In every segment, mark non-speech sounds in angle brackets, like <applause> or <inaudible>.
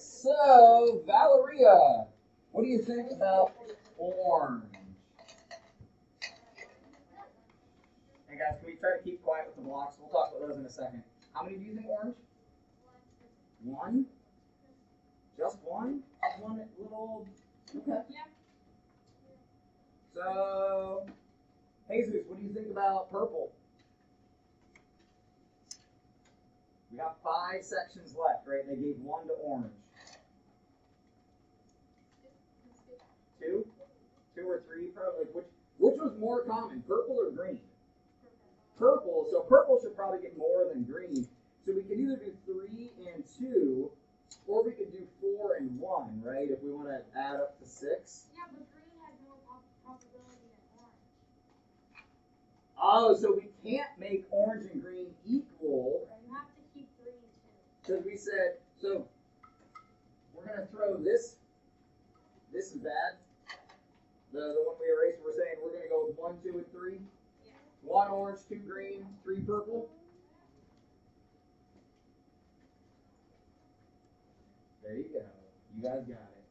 so Valeria, what do you think about orange? Hey guys, can we try to keep quiet with the blocks? We'll talk about those in a second. How many do you think orange? One? Just one? Just one little. Okay. Yeah. So, Jesus, what do you think about purple? We got five sections left, right? They gave one to orange. Two? Two or three, probably. Which which was more common, purple or green? Purple. So purple should probably get more than green. So we could either do three and two, or we could do four and one, right? If we want to add up to six. Yeah, but green has pop- probability than orange. Oh, so we can't make orange and green equal You have to keep three and two. because we said so. We're gonna throw this. This is bad. The the one we erased. We're saying we're gonna go with one, two, and three. Yeah. One orange, two green, three purple. There you go. You guys got it.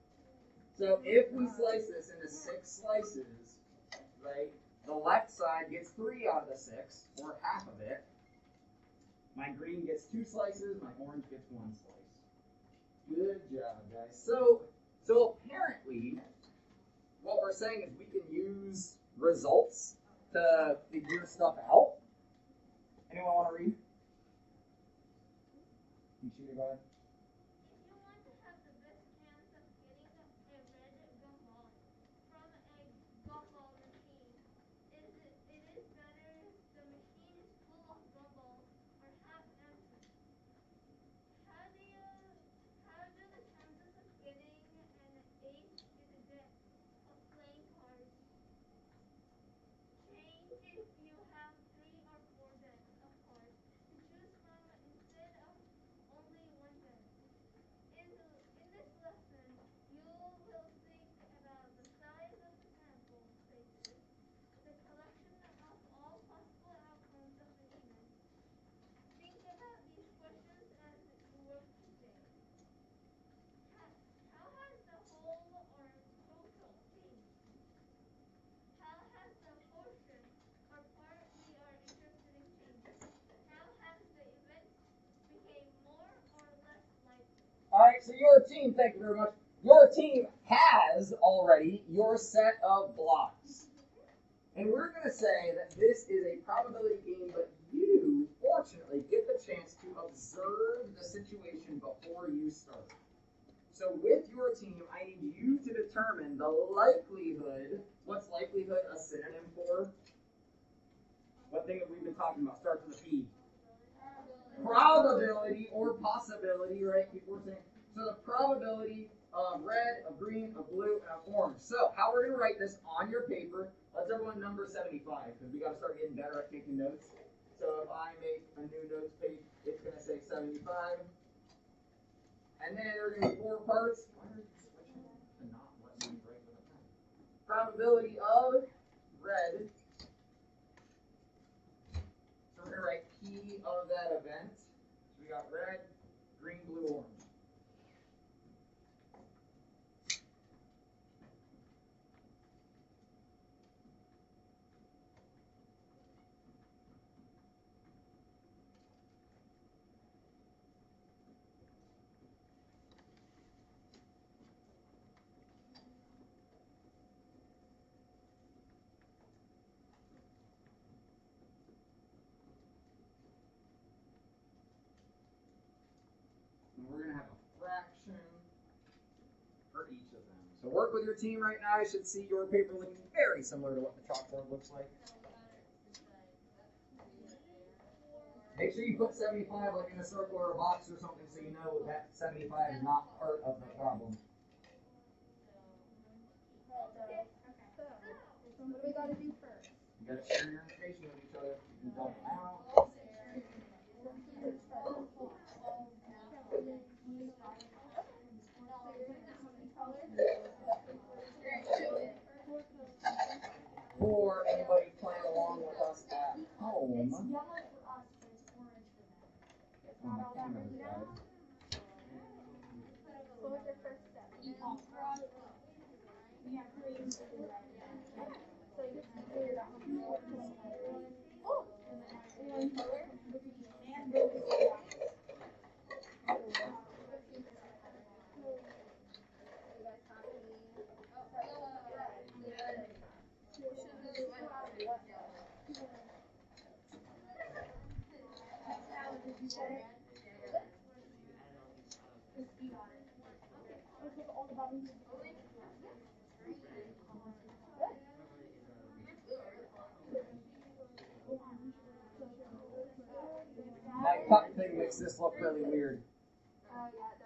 So if we slice this into six slices, right, the left side gets three out of the six, or half of it. My green gets two slices, my orange gets one slice. Good job, guys. So, so apparently, what we're saying is we can use results to figure stuff out. Anyone want to read? You shoot it, go ahead. If you want to have the best chance of getting a red gumball from a gumball machine, is it, it is better if the machine is full of gumballs or half empty. How do you how do the chances of getting an ace in a deck of playing cards change if you have three or four decks of cards to choose from instead of only one deck? In, in this lesson, you will think about the size of the sample spaces, the collection of all possible outcomes of the event. Think about these questions as you work today. Ha- How has the whole or total changed? How has the portion or part we are interested in changed? How has the event became more or less likely? All right, so your team, thank you very much. Your team has already your set of blocks. And we're going to say that this is a probability game, but you, fortunately, get the chance to observe the situation before you start. So with your team, I need you to determine the likelihood. What's likelihood a synonym for? What thing have we been talking about? Starts with a P probability or possibility, right? People were saying so the probability of red, of green, of blue, and of orange. So how we're gonna write this on your paper? Let's everyone number 75 because we gotta start getting better at taking notes. So if I make a new notes page, it's gonna say 75. And then there are gonna be four parts. Probability of you switching to not let me write with a pen? Probability of red. So we're gonna write P of that event. So we got red, green, blue, orange. And we're gonna have a fraction for each of them. So work with your team right now. You should see your paper looking very similar to what the chalkboard looks like. Make sure you put 75 like in a circle or a box or something so you know that 75 is not part of the problem. So, what do we gotta do first? You gotta share your information with each other. You can dump it out. Or anybody playing along with us at home. It's yellow for us, but it's orange for them. on the camera side. So was your first step? You And call. we're on- We have three. So you figured out how many more to Oh. One color? And those. You guys happy? My cut thing this look really weird.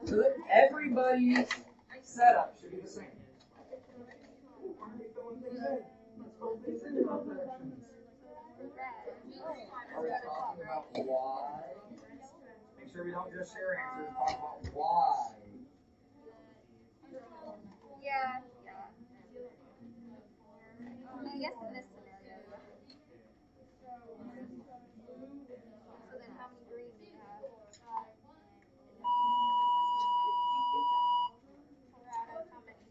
So that everybody's setup should be the same. Are we talking about why? Make sure we don't just share answers, talk about why. Yeah, yeah. I guess in this scenario. So then how many green do you have? We're out of how many?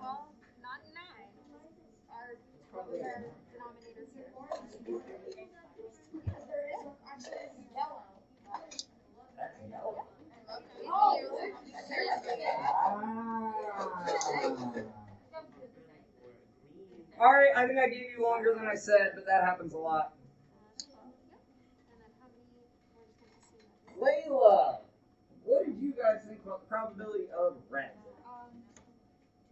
Well, not nine. Our, what was our denominator here? Because there is actually yellow. That's yellow. Oh. Ah. Alright, I think I gave you longer than I said, but that happens a lot. Layla, what did you guys think about the probability of red? Um,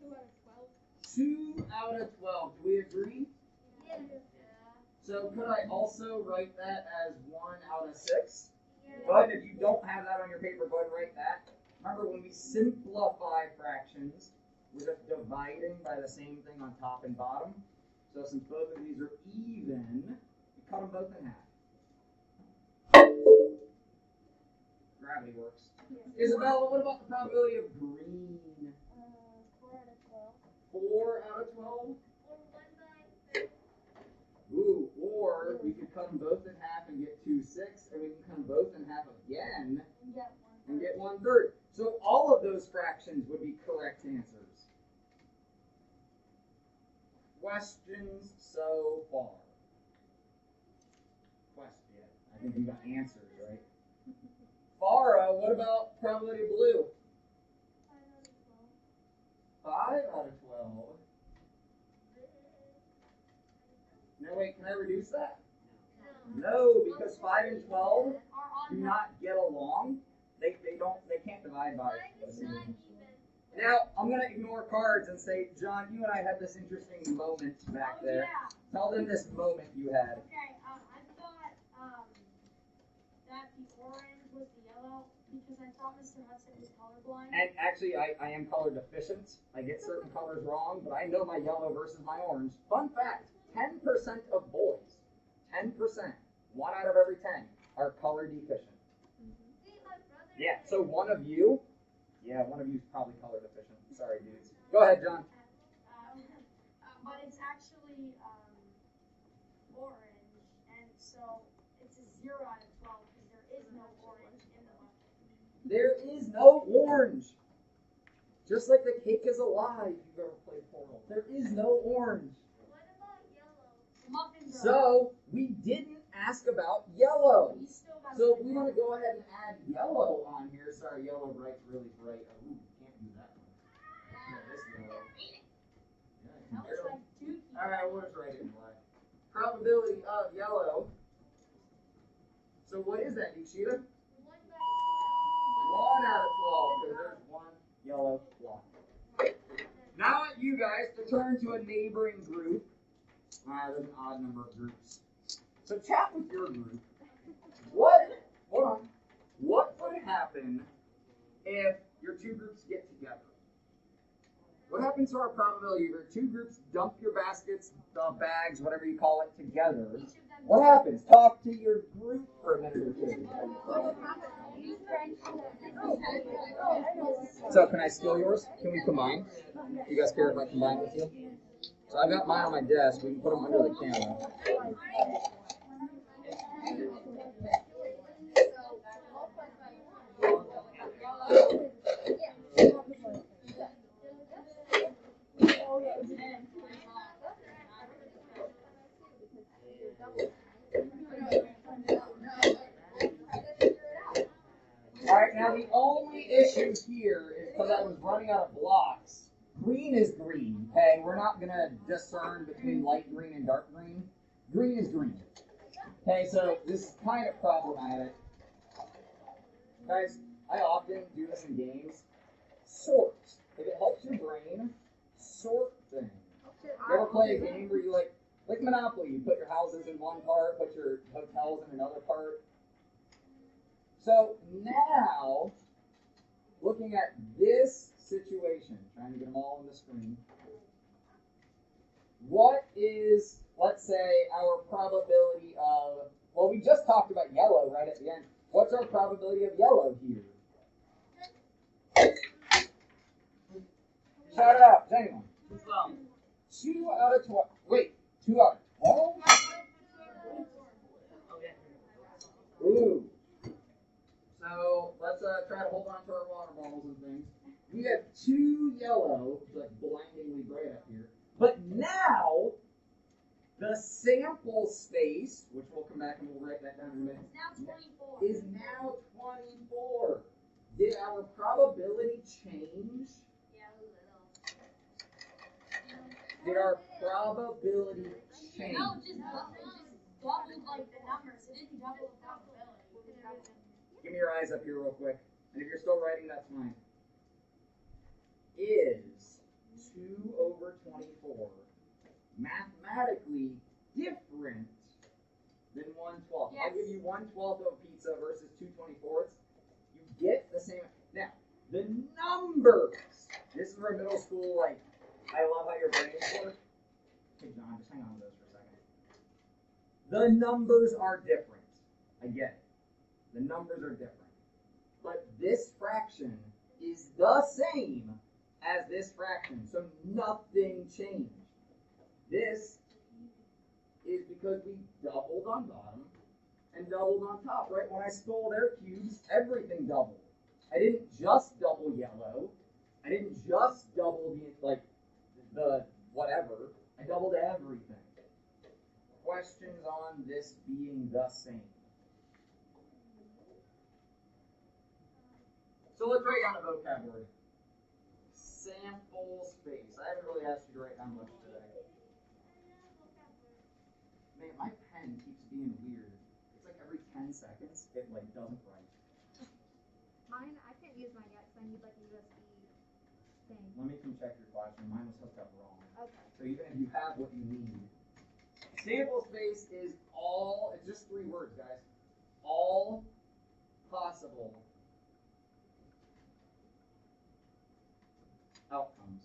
two out of twelve. Two out of twelve. Do we agree? Yeah. So could I also write that as one out of six? Yeah. But if you don't have that on your paper, go ahead and write that. Remember, when we simplify fractions, we're just dividing by the same thing on top and bottom. So since both of these are even, we cut them both in half. Gravity works. Isabella, what about the probability of green? Uh, four out of twelve. Four out of twelve? Or one by thirty. Ooh, or we could cut them both in half and get two six, and we can cut them both in half again And get one. and get one third. So all of those fractions would be correct answers. Questions so far? Question. I think you got answers, right? <laughs> Farah, what about probability of blue? Five out of twelve. No, wait, can I reduce that? No, because five and twelve do not get along. They, they don't they can't divide by Now I'm gonna ignore cards and say, John, you and I had this interesting moment back Oh, there. yeah. Tell them this moment you had. Okay, um, I thought, um, that the orange was the yellow because I thought Mr. Hudson was colorblind. And actually, I, I am color deficient. I get certain <laughs> colors wrong, but I know my yellow versus my orange. Fun fact: 10% of boys, 10%, one out of every 10, are color deficient. See, my brother. Yeah. So one of you, yeah, one of you is probably color deficient. Sorry, dudes. Go ahead, John. Um, but it's actually, um, orange, and so it's a zero out of twelve because there is no orange in the left. There is no orange. Just like the cake is alive, if you've ever played Portal. There is no orange. What about yellow? Muffins are. So we didn't ask about yellow. So we want to go ahead and add yellow on here. Sorry, yellow bright's really bright. Oh, can't do that one. This yellow. Yeah. All right, we'll just write it in black. Probability of yellow. So what is that, twelve. One out of twelve, because there's one yellow block. Now I want you guys to turn to a neighboring group. Ah, there's an odd number of groups. So chat with your group. What? Hold on. What would happen if your two groups get together? What happens to our probability if your two groups dump your baskets, the bags, whatever you call it, together? What happens? Talk to your group for a minute or two. So can I steal yours? Can we combine? You guys care if I combine with you? So I've got mine on my desk. We can put them under the camera. All right, now the only issue here is because that was running out of blocks. Green is green, okay? We're not going to discern between light green and dark green. Green is green. Okay, so this is kind of problematic. Guys, I often do this in games. Sort. If it helps your brain, sort things. You ever play a game where you like like Monopoly, you put your houses in one part, put your hotels in another part? So now, looking at this situation, trying to get them all on the screen, what is, let's say, our probability of, well, we just talked about yellow right at the end. What's our probability of yellow here? Shout it out, anyone? Twelve. Two out of twelve. Wait, two out of twelve? Ooh. So let's uh, try to hold on to our water bottles and things. We have two yellow, it's like blindingly bright up here. But now, the sample space, which we'll come back and we'll write that down in a minute, It's now twenty-four. is now 24. Did our probability change? Yeah, a little. Did our probability change? No, just, dou- just doubled like the numbers. It didn't double the probability. It just doubled. Give me your eyes up here real quick. And if you're still writing, that's fine. Is 2 over 24 mathematically different than 1 12th? I'll give you 1 12th of a pizza versus 2 24ths. You get the same. Now, the numbers. This is where middle school, like, I love how your brains work. Hey, John, just hang on to those for a second. The numbers are different. I get it. The numbers are different. But this fraction is the same as this fraction, so nothing changed. This is because we doubled on bottom and doubled on top, right? When I stole their cubes, everything doubled. I didn't just double yellow. I didn't just double the like the whatever. I doubled everything. Questions on this being the same? So let's write down a vocab word. Sample space. I haven't really asked you to write down much today. Man, my pen keeps being weird. It's like every 10 seconds, it like doesn't write. Mine, I can't use mine yet because I need like a USB. Let me come check your classroom. Mine was hooked up wrong. Okay. So even if you have what you need. Sample space is all, it's just three words, guys. All possible outcomes.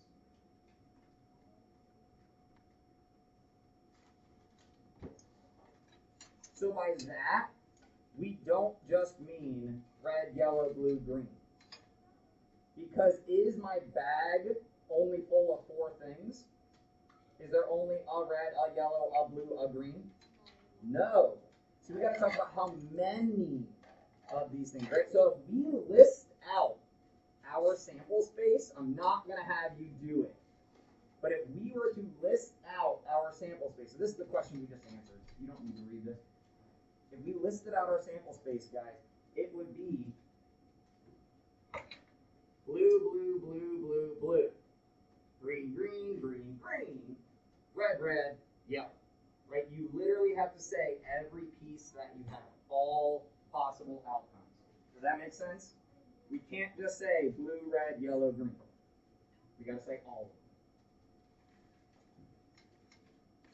So by that, we don't just mean red, yellow, blue, green. Because is my bag only full of four things? Is there only a red, a yellow, a blue, a green? No. So we gotta talk about how many of these things, right? So if we list out our sample space, I'm not gonna have you do it. But if we were to list out our sample space, so this is the question we just answered. You don't need to read this. If we listed out our sample space, guys, it would be blue, blue, blue, blue, blue, green, green, green, green, red, red, yellow. Right? You literally have to say every piece that you have, all possible outcomes. Does that make sense? We can't just say blue, red, yellow, green. We gotta say all of them.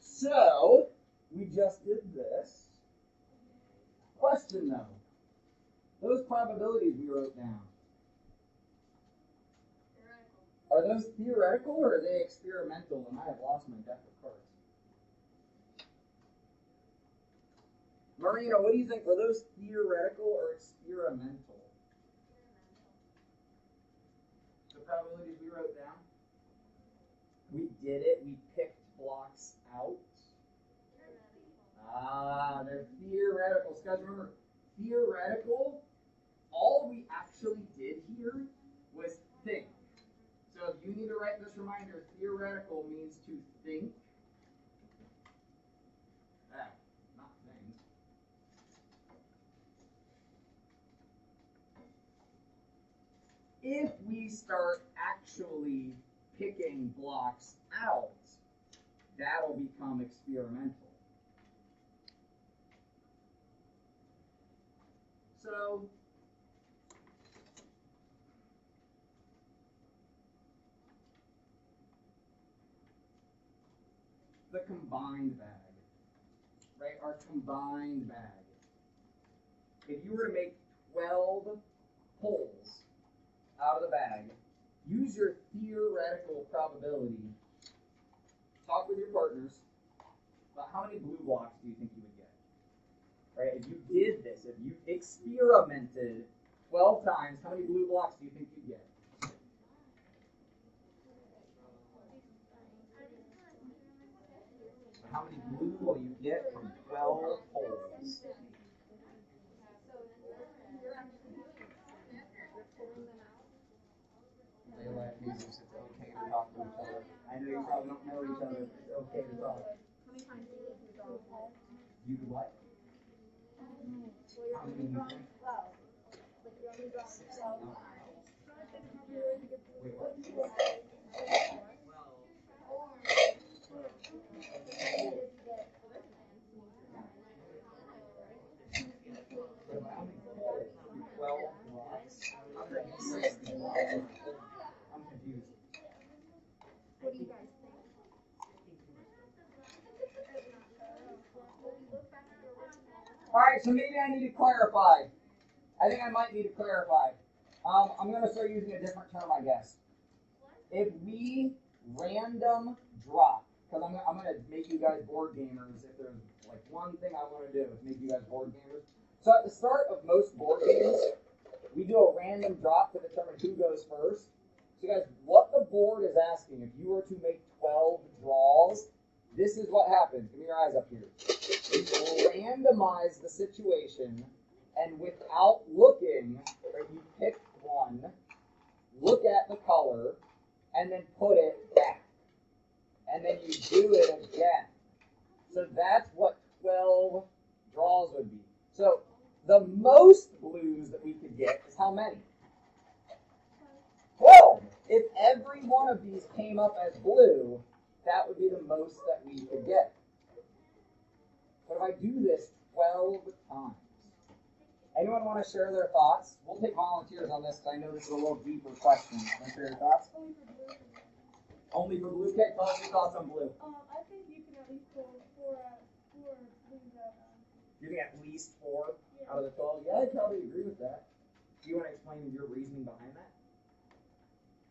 So, we just did this. Question though. Those probabilities we wrote down, Theoretical. Are those theoretical or are they experimental? And I have lost my deck of cards. Marina, what do you think? Were those theoretical or experimental? The probabilities we wrote down? We did it. We picked blocks out. Ah, they're theoretical. So guys, remember, theoretical, all we actually did here was think. So if you need to write this reminder, theoretical means to think. Ah, not if we start actually picking blocks out, that'll become experimental. So, the combined bag, right? Our combined bag. If you were to make 12 pulls out of the bag, use your theoretical probability. Talk with your partners about how many blue blocks do you think you would get? Right? If you did this, if you experimented 12 times, how many blue blocks do you think you'd get? How many blue will you get from 12 holes? They it's okay to talk to each other. I know you probably don't know each other, it's okay to talk. You do what? You. Wait, what? But how many pulls? Twelve blocks? How did I get sixty blocks? I'm confused. What do you guys think? Alright, so maybe I need to clarify. I think I might need to clarify. Um, I'm gonna start using a different term, I guess. If we random drop, because I'm, I'm gonna make you guys board gamers. If there's like one thing I want to do is make you guys board gamers. So at the start of most board games, we do a random drop to determine who goes first. So guys, what the board is asking, if you were to make 12 draws, this is what happens. Give me your eyes up here. Randomize the situation, and without looking, you pick one, look at the color, and then put it back. And then you do it again. So that's what 12 draws would be. So the most blues that we could get is how many? 12. If every one of these came up as blue, that would be the most that we could get. But if I do this 12 times, anyone want to share their thoughts? We'll take volunteers on this because I know this is a little deeper question. Want to share your thoughts? Only for blue. Okay, us your thoughts on blue. Um, I think you can at least go four, uh, four out. Um, You think at least four yeah. out of the 12? Yeah, I probably agree with that. Do you want to explain your reasoning behind that?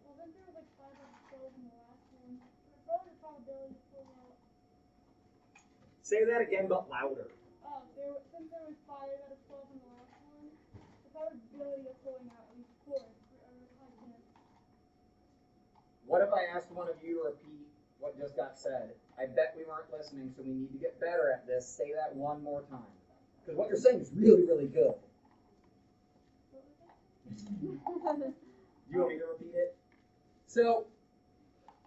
Well, then there was like five out of twelve in the last one. There's probably the probability of pulling out. Say that again, but louder. Oh, there since there was five out of twelve in the last one, the probability of pulling out at least four is high chance. What if I asked one of you to repeat what just got said? I bet we weren't listening, so we need to get better at this. Say that one more time. Because what you're saying is really, really good. What was it? You want me to repeat it? So,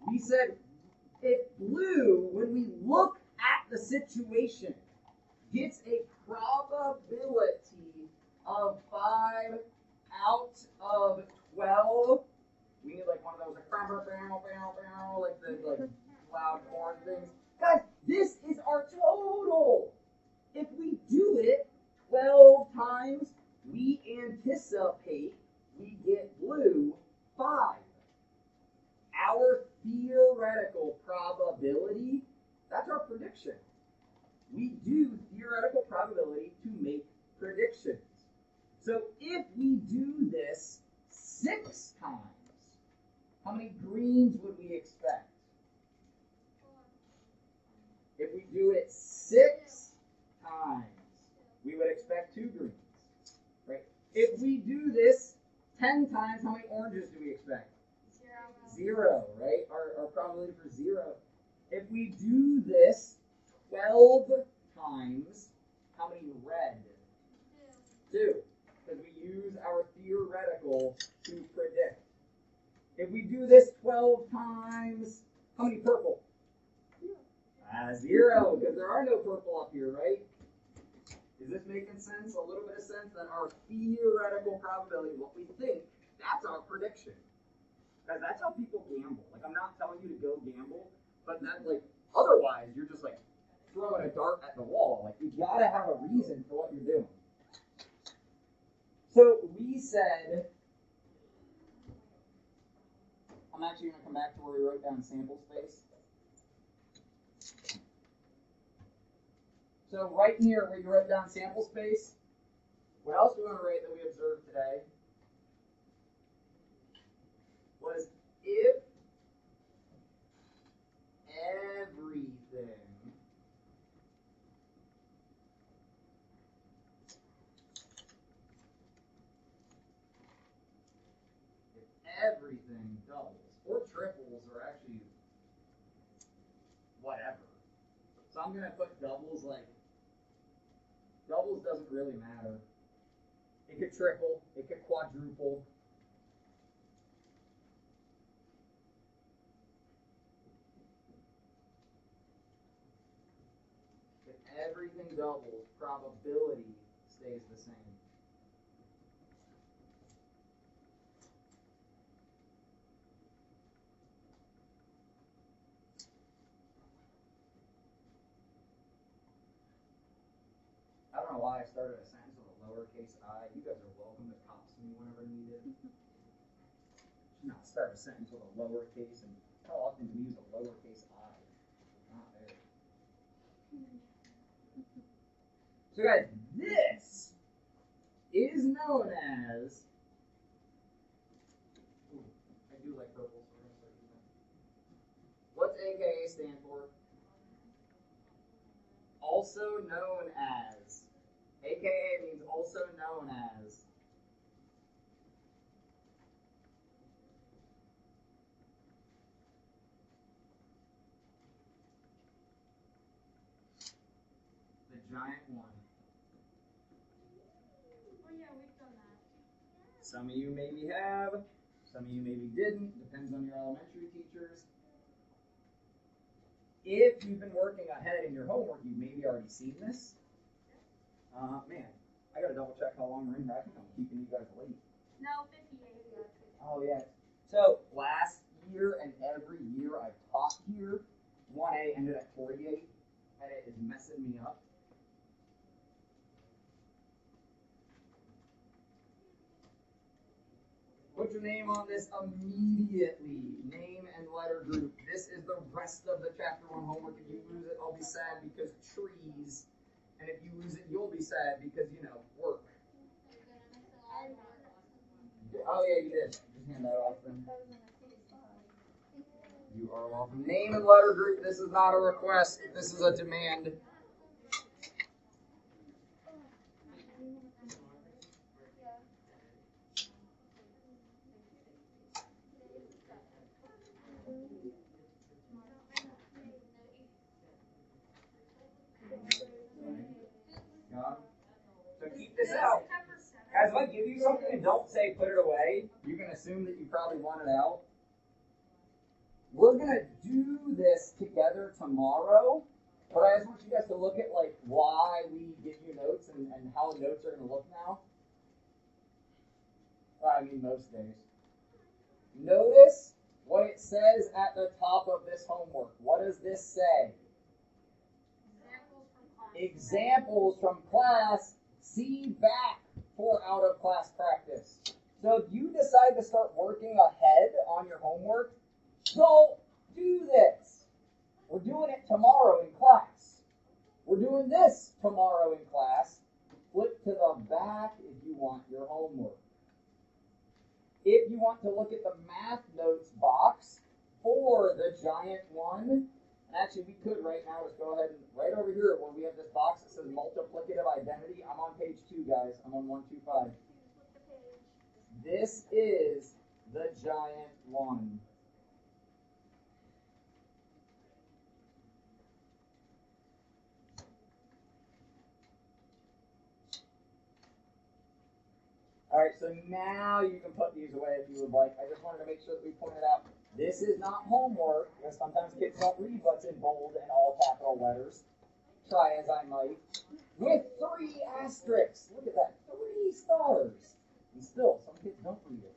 we said it blew when we look at the situation, gets a probability of 5 out of 12, we need like one of those like, bow, bow, bow, like the like loud horn things. Guys, this is our total. If we do it 12 times, we anticipate we get blue 5. Our theoretical probability, that's our prediction. We do theoretical probability to make predictions. So if we do this six times, how many greens would we expect? If we do it six times, we would expect two greens. Right? If we do this ten times, how many oranges do we expect? Zero, right? Our, our probability for zero. If we do this 12 times, how many red? Two. Because we use our theoretical to predict. If we do this 12 times, how many purple? Ah, zero, because there are no purple up here, right? Is this making sense? A little bit of sense that our theoretical probability, what we think, that's our prediction. Guys, that's how people gamble. Like, I'm not telling you to go gamble, but that, like, otherwise, you're just like throwing a dart at the wall. Like, you gotta have a reason for what you're doing. So, we said, I'm actually gonna come back to where we wrote down sample space. So, right here where you wrote down sample space, what else do we want to write that we observed today? Was if everything if everything doubles or triples or actually whatever. So I'm gonna put doubles like doubles doesn't really matter. It could triple, it could quadruple. If everything doubles, probability stays the same. I started a sentence with a lowercase i. You guys are welcome to cops me whenever needed. Should not start a sentence with a lowercase and how often do we use a lowercase i? Not. So guys, this is known as Ooh, I do like purple. What's AKA stand for? Also known as. AKA means also known as. The giant one. Oh yeah, we've done that. Some of you maybe have, some of you maybe didn't, depends on your elementary teachers. If you've been working ahead in your homework, you've maybe already seen this. Uh, man, I gotta double check how long we're in here. I think I'm keeping you guys late. No, fifty-eight. Oh yeah. So last year and every year I've taught here, one A ended at forty-eight, and it is messing me up. Put your name on this immediately. Name and letter group. This is the rest of the chapter one homework. If you lose it, I'll be sad because trees. And if you lose it, you'll be sad because you know work. Oh yeah, you did. Just hand that off then. You are welcome. Name and letter group. This is not a request. This is a demand. Got it? So keep this out. September seventh. Guys, if I give you something and don't say put it away, you can assume that you probably want it out. We're gonna do this together tomorrow, but I just want you guys to look at like why we give you notes and, and how notes are gonna look now. I mean most days. Notice what it says at the top of this homework. What does this say? Examples from class. examples from class, see back for out of class practice. So if you decide to start working ahead on your homework, don't do this. We're doing it tomorrow in class. We're doing this tomorrow in class. Flip to the back if you want your homework. If you want to look at the math notes box for the giant one, actually, we could right now just go ahead and right over here where we have this box that says multiplicative identity. I'm on page two, guys. I'm on one two five. This is the giant one. All right, so now you can put these away if you would like. I just wanted to make sure that we pointed out this is not homework because sometimes kids don't read what's in bold and all capital letters. Try as I might. With three asterisks. Look at that. Three stars. And still, some kids don't read it.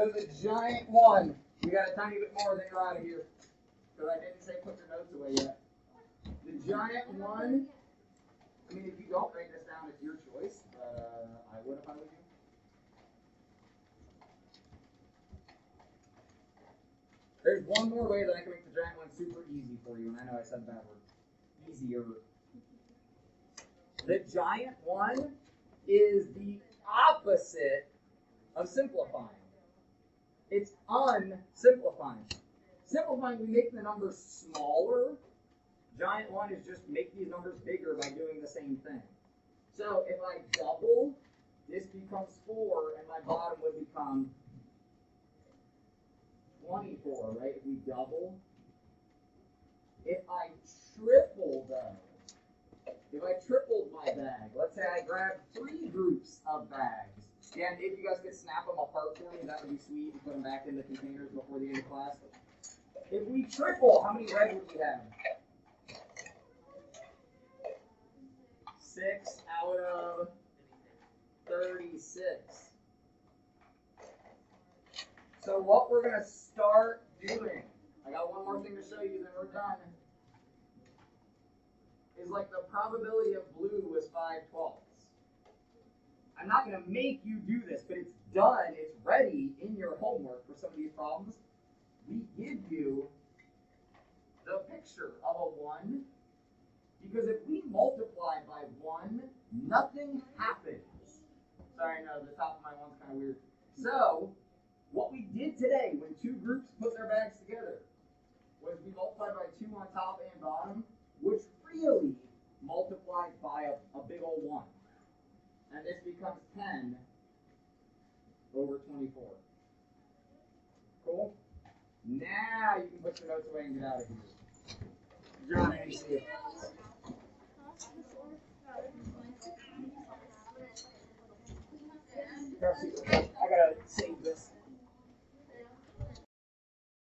So the giant one, we got a tiny bit more, then you're out of here. Because I didn't say put your notes away yet. The giant one, I mean, if you don't write this down, it's your choice, but uh, I would if I was you. There's one more way that I can make the giant one super easy for you, and I know I said that word. Easier. The giant one is the opposite of simplifying. It's unsimplifying. Simplifying, we make the numbers smaller. Giant one is just make these numbers bigger by doing the same thing. So if I double, this becomes 4, and my bottom would become 24, right? If we double. If I triple though, if I tripled my bag, let's say I grabbed three groups of bags, and if you guys could snap them apart for me, that would be sweet, and put them back in the containers before the end of class. If we triple, how many red would we have? Six out of 36. So what we're gonna start doing, I got one more thing to show you, then we're done. Is like the probability of blue was five twelfths. I'm not gonna make you do this, but it's done, it's ready in your homework for some of these problems. We give you the picture of a one, because if we multiply by one, nothing happens. Sorry, no, the top of my one's kind of weird. So, what we did today when two groups put their bags together was we multiplied by two on top and bottom, which really multiplied by a, a big old one. And this becomes 10 over 24. Cool? Now you can put your notes away and get out of here. John, I see you. I gotta save this.